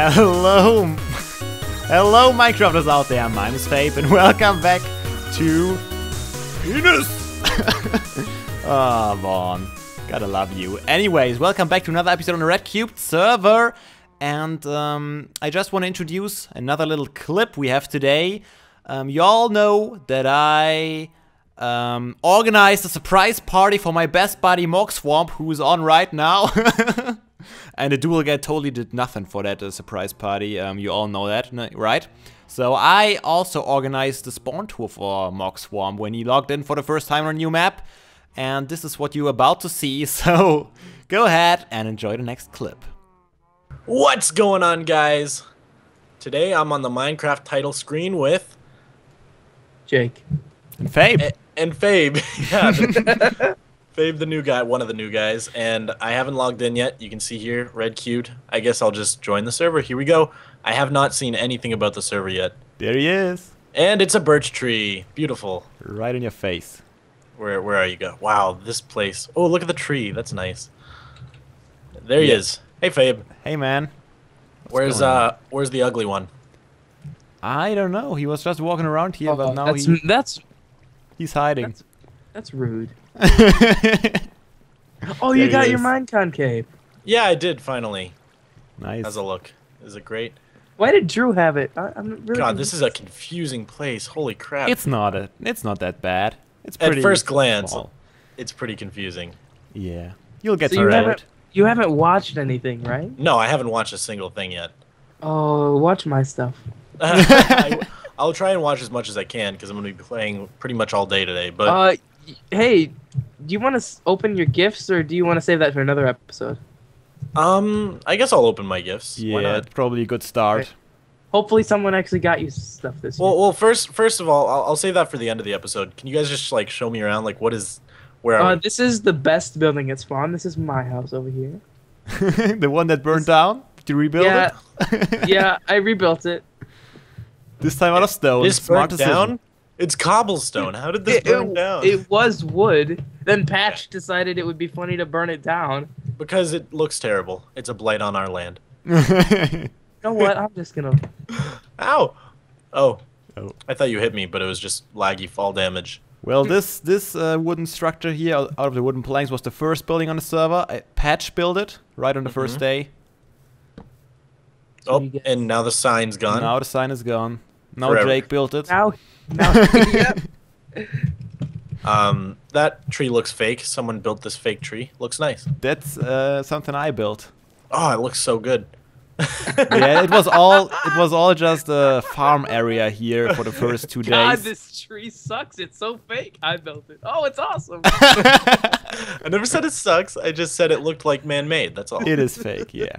Hello, hello, Minecrafters out there. My name is Fabe, and welcome back to. Ah, oh, Vaughn, gotta love you. Anyways, welcome back to another episode on the Red Cubed server, and um, I just want to introduce another little clip we have today. Um, you all know that I um, organized a surprise party for my best buddy Mogswamp, who's on right now. and the dual guy totally did nothing for that uh, surprise party. Um, you all know that, right? So I also organized the spawn tour for Mogswamp when he logged in for the first time on a new map. And this is what you're about to see, so go ahead and enjoy the next clip. What's going on, guys? Today I'm on the Minecraft title screen with... Jake. And Fabe. A and Fabe. yeah, the, Fabe, the new guy, one of the new guys. And I haven't logged in yet. You can see here, Red Cubed. I guess I'll just join the server. Here we go. I have not seen anything about the server yet. There he is. And it's a birch tree. Beautiful. Right in your face. Where where are you go? Wow, this place. Oh, look at the tree. That's nice. There he yeah. is. Hey, Fabe. Hey, man. What's where's uh where's the ugly one? I don't know. He was just walking around here, oh, but now that's, he... that's he's hiding. That's, that's rude. oh, you got your Minecon cape. Yeah, I did finally. Nice. How's it look? Is it great? Why did Drew have it? I, am really God, this is a confusing place. Holy crap! It's not a. It's not that bad. It's pretty. At first glance, small. it's pretty confusing. Yeah, you'll get so to you it. Haven't, you haven't watched anything, right? No, I haven't watched a single thing yet. Oh, watch my stuff. I, will try and watch as much as I can because I'm going to be playing pretty much all day today. But uh, hey, do you want to open your gifts or do you want to save that for another episode? Um, I guess I'll open my gifts. Yeah, it's probably a good start. Okay. Hopefully, someone actually got you stuff this well, year. Well, first, first of all, I'll, I'll, save that for the end of the episode. Can you guys just like show me around? Like, what is, where? Uh, this is the best building at spawn. This is my house over here. the one that burned this, down. Did you rebuild yeah, it? yeah, I rebuilt it. This time out of stone. This Smart burnt down. It's cobblestone. How did this it, burn it, down? It was wood. Then Patch decided it would be funny to burn it down. Because it looks terrible. It's a blight on our land. you know what? I'm just gonna. Ow! Oh. Oh. I thought you hit me, but it was just laggy fall damage. Well, this this uh, wooden structure here out of the wooden planks was the first building on the server. I, Patch built it right on the mm -hmm. first day. Oh, and now the sign's gone. Now the sign is gone. Now Forever. Jake built it. Now, now, yep. Um, that tree looks fake. Someone built this fake tree. Looks nice. That's uh, something I built. Oh, it looks so good. yeah, it was all it was all just a farm area here for the first two God, days. God, this tree sucks. It's so fake. I built it. Oh, it's awesome. I never said it sucks. I just said it looked like man-made. That's all. It is fake. Yeah.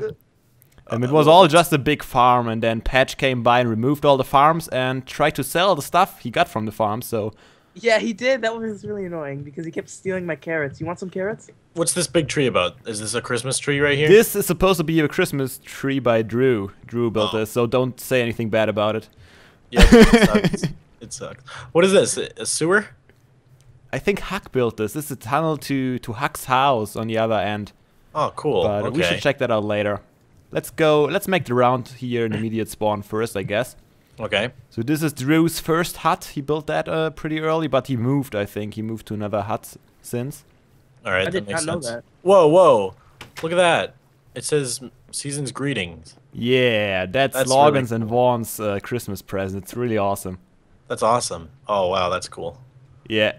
Um, it was all just a big farm, and then Patch came by and removed all the farms and tried to sell the stuff he got from the farm. So. Yeah, he did. That was really annoying because he kept stealing my carrots. You want some carrots? What's this big tree about? Is this a Christmas tree right here? This is supposed to be a Christmas tree by Drew. Drew built oh. this, so don't say anything bad about it. Yeah, it sucks. it sucks. What is this? A sewer? I think Huck built this. This is a tunnel to to Huck's house on the other end. Oh, cool. But okay. we should check that out later. Let's go, let's make the round here in immediate spawn first, I guess. Okay. So this is Drew's first hut. He built that uh, pretty early, but he moved, I think. He moved to another hut since. Alright, that did makes not sense. Know that. Whoa, whoa. Look at that. It says Season's Greetings. Yeah, that's, that's Lorgon's really cool. and Vaughn's uh, Christmas present. It's really awesome. That's awesome. Oh, wow, that's cool. Yeah.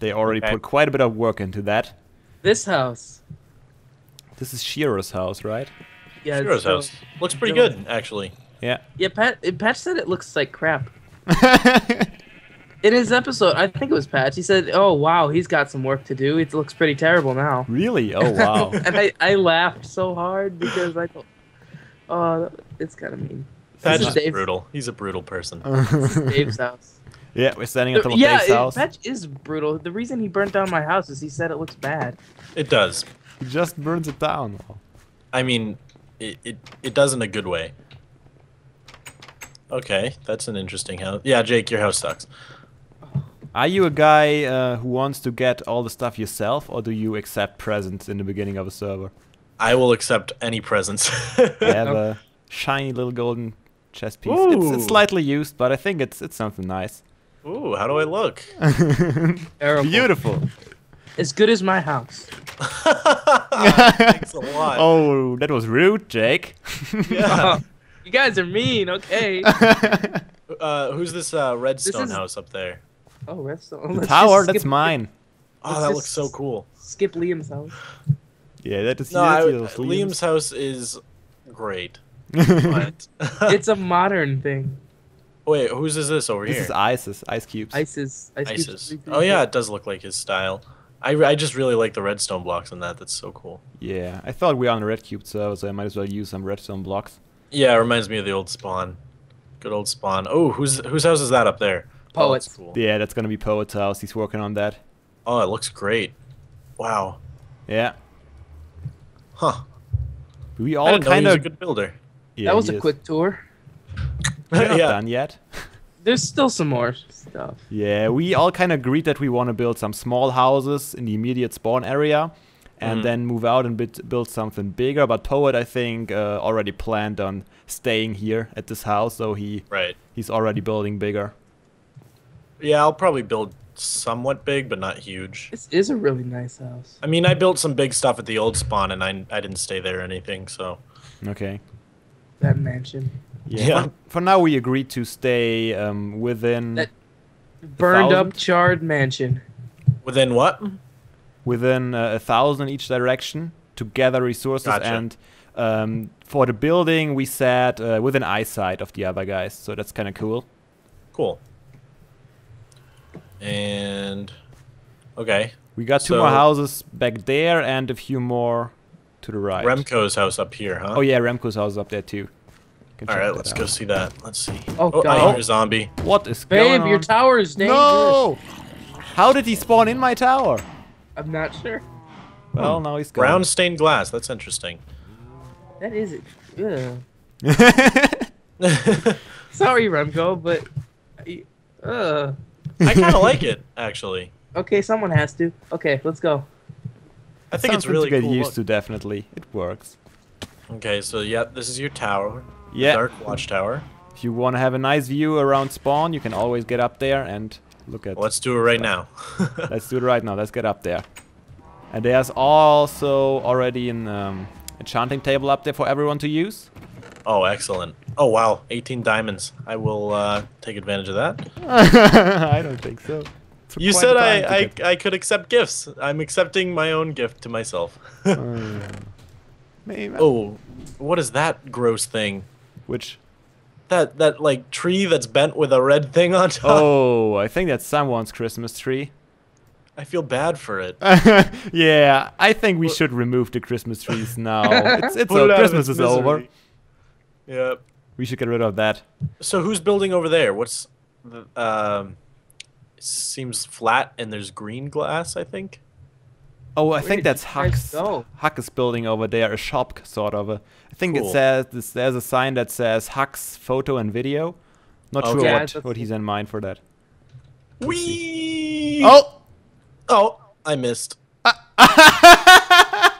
They already okay. put quite a bit of work into that. This house. This is Shiro's house, right? Yeah, Shiro's house. Looks pretty good, actually. Yeah. Yeah, Pat. Patch said it looks like crap. In his episode, I think it was Patch. He said, "Oh wow, he's got some work to do. It looks pretty terrible now." Really? Oh wow. and I, I laughed so hard because I thought, oh, it's kind of mean. Patch is, is brutal. He's a brutal person. Dave's house. Yeah, we're standing at the yeah, Dave's house. Yeah, Patch is brutal. The reason he burnt down my house is he said it looks bad. It does. He just burns it down. I mean, it, it, it does in a good way. Okay, that's an interesting house. Yeah, Jake, your house sucks. Are you a guy uh, who wants to get all the stuff yourself, or do you accept presents in the beginning of a server? I will accept any presents. I have a shiny little golden chess piece. It's, it's slightly used, but I think it's it's something nice. Ooh, how do I look? Beautiful. As good as my house. Thanks a lot. Oh, that was rude, Jake. yeah. you guys are mean. Okay. Uh, who's this uh, redstone is- house up there? Oh, redstone. the Let's tower, that's skip- mine. Oh, Let's that looks so cool. Skip Liam's house. Yeah, that is No, I, yours, Liam's. Liam's house is great. But It's a modern thing. wait, whose is this over This here? is Isis, ice cubes. ISIS. Ice Cube's ISIS. three, three, Oh yeah, it does look like his style. I, I just really like the redstone blocks in that. That's so cool. Yeah, I thought we were on a red cube server, so I might as well use some redstone blocks. Yeah, it reminds me of the old spawn. Good old spawn. Oh, whose whose house is that up there? Oh, that's Poets. cool. Yeah, that's gonna be Poet's house. He's working on that. Oh, it looks great. Wow. Yeah, Huh. we all know he kind was a of. good builder. Yeah, that was a is. quick tour. We're not yeah. done yet. There's still some more stuff. Yeah, we all kind of agreed that we want to build some small houses in the immediate spawn area, and Mhm. then move out and bit, build something bigger. But Poet, I think, uh, already planned on staying here at this house, so he Right. he's already building bigger. Yeah, I'll probably build somewhat big, but not huge. This is a really nice house. I mean, I built some big stuff at the old spawn, and I I didn't stay there or anything. So Okay. That mansion. Yeah. Yeah. For, for now, we agreed to stay um, within That- Burned up, charred mansion. within what? within uh, a thousand each direction to gather resources Gotcha. and um, for the building we said uh, within eyesight of the other guys so that's kind of cool Cool. And okay, we got two more houses back there and a few more to the right Remco's house up here, huh? oh yeah remco's house is up there too Can All check let's out. go see that. Let's see. Oh, I God. hear a zombie. what is going Fabe, your tower is dangerous. no how did he spawn in my tower I'm not sure. well now he's gone Brown stained glass. That's interesting. That is it. Ugh. Sorry, Remco, but. Uh. I kind of like it actually. Okay, someone has to. Okay, let's go. I think it's Something really to get cool. used look. to definitely it works Okay, so yeah, this is your tower. The Yeah. Dark Watchtower. if you want to have a nice view around spawn you can always get up there and look at Well, let's do it right now. Let's do it right now. Let's get up there. And there's also already an um, enchanting table up there for everyone to use. oh, excellent. Oh wow, 18 diamonds. I will uh, take advantage of that. I don't think so. You said I, I get- I could accept gifts. I'm accepting my own gift to myself. Uh, maybe. oh, what is that gross thing? Which? That that like tree that's bent with a red thing on top. Oh, I think that's someone's Christmas tree. I feel bad for it. yeah, I think we should remove the Christmas trees now. It's, it's Put it o- out of Christmas is over. Yep. We should get rid of that. So who's building over there? What's the um? Seems flat and there's green glass. I think. Oh, I Where think that's you guys Huck's. Huck is building over there a shop, sort of. A, I think Cool. it says this, there's a sign that says Huck's photo and video. Not sure Yeah, what, what he's in mind for that. Wee. Oh! Oh! I missed. I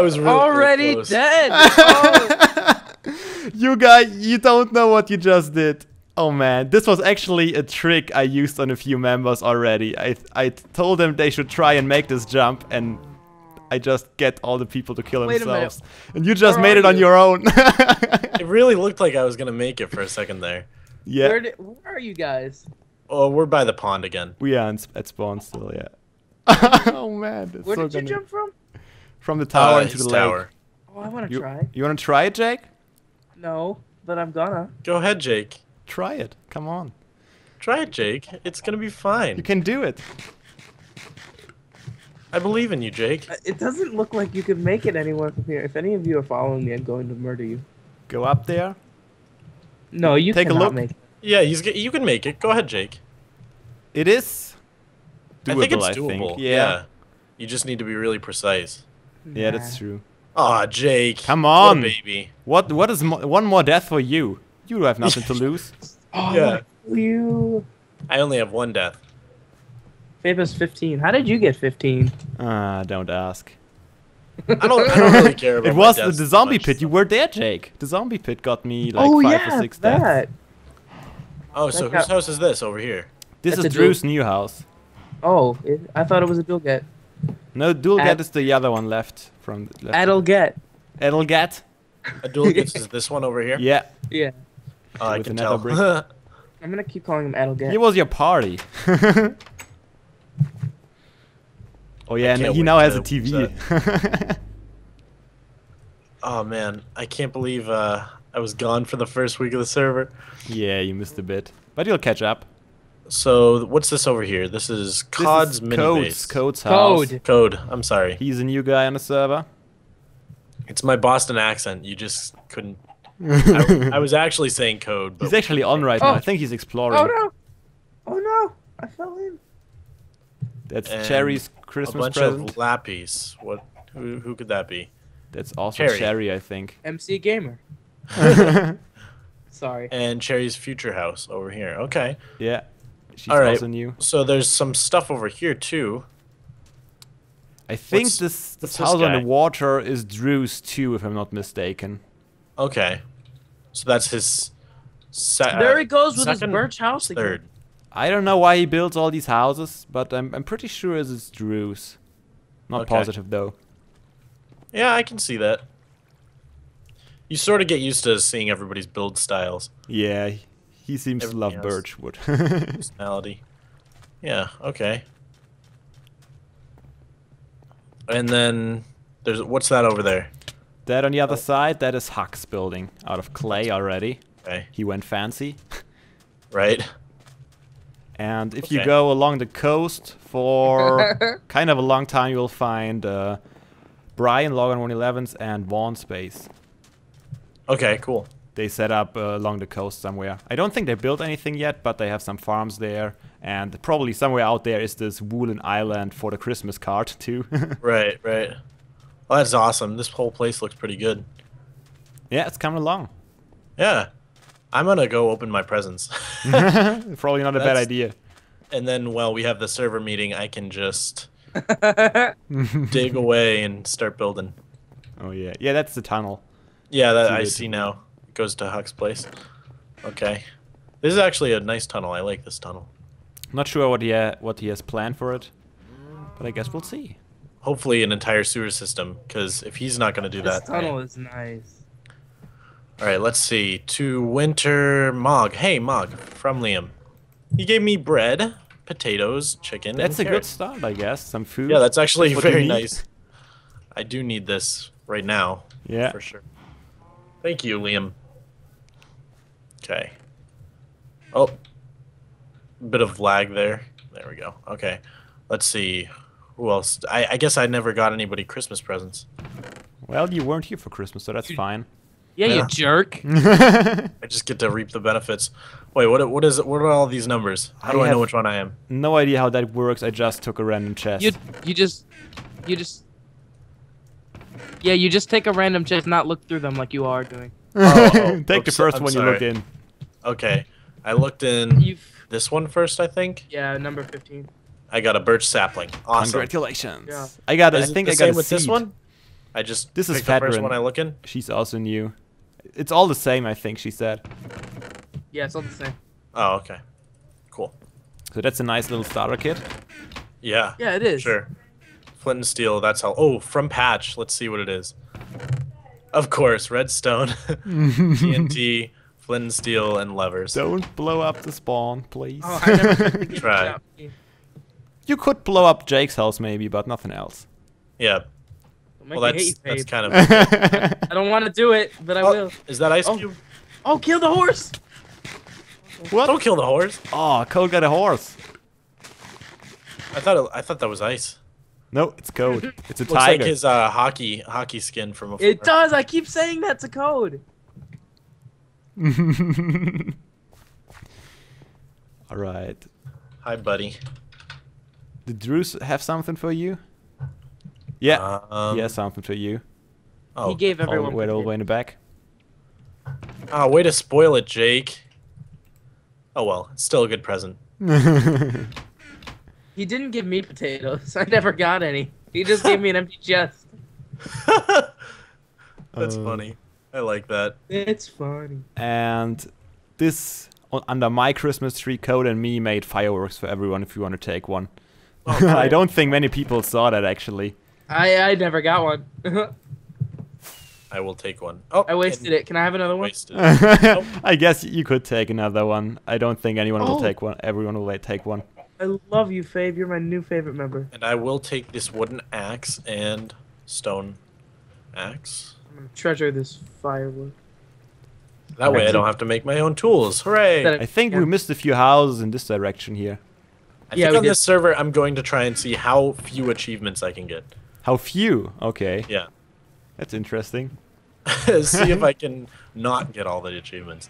was really, really Already close. dead. Oh. you guys, you don't know what you just did. Oh man, this was actually a trick I used on a few members already. I I told them they should try and make this jump, and I just get all the people to kill Wait themselves. And you just Where made are it on your own. It really looked like I was gonna make it for a second there. yeah, Where, did, where are you guys? Oh, we're by the pond again. we are at spawn still. Yeah. oh man, that's Where so did you gonna- jump from? From the tower Uh, into the tower. lake. Oh, I want to try. you want to try it, Jake? No, but I'm gonna. Go ahead, Jake. Try it. Come on. Try it, Jake. It's gonna be fine. You can do it. I believe in you, Jake. Uh, It doesn't look like you could make it anywhere from here. If any of you are following me, I'm going to murder you. Go up there. No, you Take a cannot look. make it. Yeah, he's you can make it. Go ahead, Jake. It is doable, I think it's I doable. think. Yeah. You just need to be really precise. Yeah, that's true. Aw, Jake. Come What on. baby. What what is mo- one more death for you? You have nothing to lose. Oh, Yeah. you. I only have one death. Fabe's 15. How did you get 15? Ah, don't ask. I don't, I don't really care about It my was deaths the zombie much, pit. You were there, Jake. The zombie pit got me like oh five yeah, or six deaths. that. Oh, so That whose got- house is this over here? This That's is a dual- Drew's new house. Oh, it, I thought it was a dual get. No, dual Ad- get is the other one left from the left. Adel get. Edelgat. A dual gets is this one over here? Yeah, Yeah. Oh, I With can another tell. brick. I'm gonna keep calling him Adel get. it was your party. oh yeah, and he now has a TV. oh man, I can't believe uh, I was gone for the first week of the server. yeah, you missed a bit, but you'll catch up. So what's this over here? This is This COD's is mini Kohd's, base. Kohd's house. Kohd. Kohd. I'm sorry. He's a new guy on the server. It's my Boston accent. You just couldn't. I, I was actually saying Kohd, but He's actually on right now. Oh. I think he's exploring. Oh no! Oh no! I fell in. That's And Cherry's a Christmas bunch present. of lappies. What? Who, who could that be? That's also Cherry. Cherry, I think. MC gamer. Sorry. And Cherry's future house over here. Okay. yeah, she's All right. also new. So there's some stuff over here too. I think What's- this this what's this house on the water is Drew's too, if I'm not mistaken. Okay. So that's his. Se- there he uh, goes with his birch house again. Third. I don't know why he builds all these houses, but I'm I'm pretty sure it's Drew's. Not Okay. positive though. Yeah, I can see that. You sort of get used to seeing everybody's build styles, Yeah, he- he seems to love Everything else. birchwood. personality. Yeah. Okay. And then there's what's that over there? That on the Oh. other side, that is Huck's building out of clay already. Okay. He went fancy. Right. And if you go along the coast for kind of a long time, you'll find uh, Brian, Lorgon111's, and Vaughn Space. Okay. Cool. They set up uh, along the coast somewhere. I don't think they built anything yet, but they have some farms there. And probably somewhere out there is this Woolen Island for the Christmas card, too. Right. Right. Well, that's awesome. This whole place looks pretty good. yeah, it's coming along. Yeah. I'm gonna go open my presents. probably not a bad idea. and then while we have the server meeting, I can just dig away and start building. Oh, yeah. Yeah, that's the tunnel. Yeah, that See I see now. It goes to Huck's place. Okay. This is actually a nice tunnel. I like this tunnel. Not sure what he, ha- what he has planned for it, but I guess we'll see. Hopefully, an entire sewer system, because if he's not going to do This that. tunnel I- is nice. All right, let's see. To Winter Mog. Hey, Mog, from Liam. He gave me bread, potatoes, chicken. That's a and good carrots. start, I guess. Some food. Yeah, that's actually what very nice. I do need this right now. Yeah. For sure. Thank you, Liam. Okay. Oh. Bit of lag there. There we go. Okay. Let's see. Who else? I, I guess I never got anybody Christmas presents. Well, you weren't here for Christmas, so that's fine. Yeah, Yeah. you jerk. I just get to reap the benefits. Wait, what? What is? What are all these numbers? How I do I, know which one I am? no idea how that works. I just took a random chest. You you just you just yeah you just take a random chest, not look through them like you are doing. Oh, oh, Take the first I'm one you look in. Okay. I looked in You've this one first. I think yeah number fifteen. I got a birch sapling. Awesome. Congratulations. Yeah. I got. Is I it think the I got same a with this one. I just This is picked the first one I look in. She's also new. It's all the same, I think she said. Yeah, it's all the same. Oh, okay. Cool. So that's a nice little starter kit. Yeah. Yeah, it is. Sure. Flint and steel. That's how. Oh, from patch. Let's see what it is. Of course, redstone, TNT, flint and steel, and levers. Don't blow up the spawn, please. Oh, I never took the Try. Out. you could blow up Jake's house maybe, but nothing else. Yeah. Well, that's you, that's kind of. I don't want to do it, but I Oh, will. is that ice Oh. cube? Oh, kill the horse! what? Don't kill the horse. Oh, Kohd got a horse. I thought it, I thought that was ice. No, it's Kohd. It's a Looks tiger. like his uh, hockey hockey skin from a. It does. I keep saying that's a code. all right. Hi, buddy. Did Drew have something for you? Yeah, Um, he has something for you. Oh, he gave everyone. the way all the way in the back. oh, way to spoil it, Jake. Oh well, it's still a good present. He didn't give me potatoes. I never got any. He just gave me an empty chest. That's Uh, funny. I like that. It's funny. And this under my Christmas tree Kohd and me made fireworks for everyone if you want to take one. Oh, I don't think many people saw that actually. I I never got one. I will take one. Oh, I wasted it. Can I have another one? Wasted. I guess you could take another one. I don't think anyone will Oh. take one. Everyone will take one. I love you, Fabe. You're my new favorite member. and I will take this wooden axe and stone axe. I'm gonna treasure this firewood. That way I don't have to make my own tools. Hooray! I think Yeah. we missed a few houses in this direction here. I Yeah, think on did. this server I'm going to try and see how few achievements I can get. How few? Okay, Yeah. that's interesting. see if I can not get all the achievements.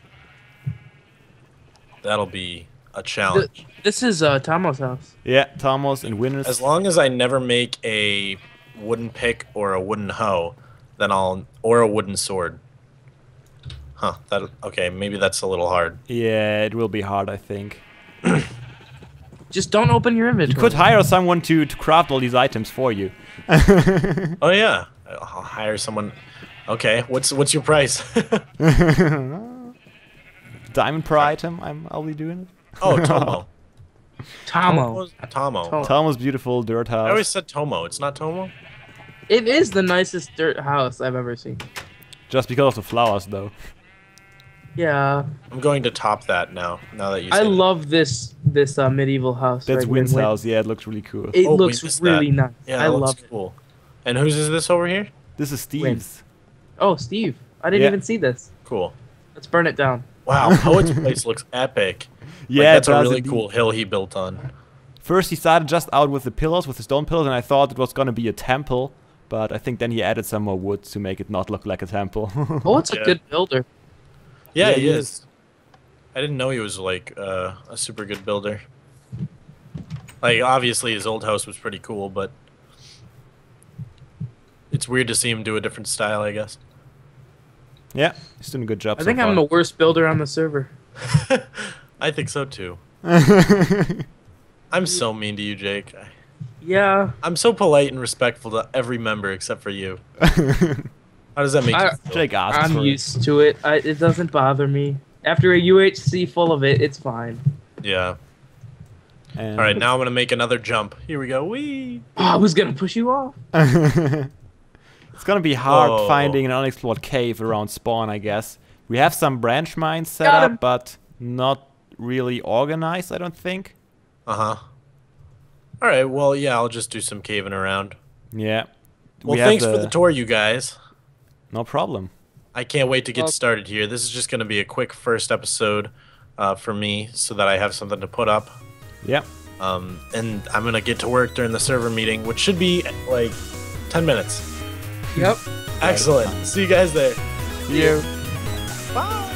That'll be a challenge. This is uh Tomo's house. Yeah, Thomas and winners. As long as I never make a wooden pick or a wooden hoe, then I'll or a wooden sword. Huh. That okay, maybe that's a little hard. yeah, it will be hard. I think. Just don't open your inventory. You could hire someone to to craft all these items for you. Oh yeah. I'll hire someone. Okay, what's what's your price? Diamond per item. I'm. I'll be doing it. oh, Tomo. Tomo. Tomo. Tomo. Tomo's beautiful dirt house. I always said Tomo. It's not Tomo. It is the nicest dirt house I've ever seen. Just because of the flowers, though. Yeah, I'm going to top that now. Now that you. I said it. love this this uh, medieval house. That's right Wynn's house. Yeah, it looks really cool. It Oh, looks really that. nice. Yeah, I that looks love it. And whose is this over here? This is Wynn. Steve's. Oh, Steve, I didn't Yeah. even see this. Cool. Let's burn it down. Wow, Poet's Place looks epic. Yeah, like, that's a really indeed. cool hill he built on. First, he started just out with the pillars, with the stone pillars, and I thought it was gonna be a temple. But I think then he added some more wood to make it not look like a temple. Oh, it's Yeah. a good builder. Yeah, Yeah, he he is. I didn't know he was like uh, a super good builder. Like obviously his old house was pretty cool, but it's weird to see him do a different style. I guess. yeah, he's doing a good job. I so think I'm the worst builder on the server. I think so too. I'm so mean to you, Jake. Yeah, I'm so polite and respectful to every member except for you. How does that make I- you feel? Jake I'm for it. used to it. I, it doesn't bother me. After a UHC full of it, it's fine. Yeah. And All right, now I'm gonna make another jump. Here we go. Wee. Oh, I was gonna push you off. it's gonna be hard Whoa. finding an unexplored cave around spawn, I guess. We have some branch mines set Got up, him. but not really organized, I don't think. Uh huh. All right. Well, yeah, I'll just do some caving around. Yeah. Well, we have thanks for the tour, you guys. No problem. I can't wait to get Well- started here. This is just going to be a quick first episode uh, for me so that I have something to put up. Yep. Um, and I'm going to get to work during the server meeting, which should be like 10 minutes. Yep. Excellent. See you guys there. See you. Bye.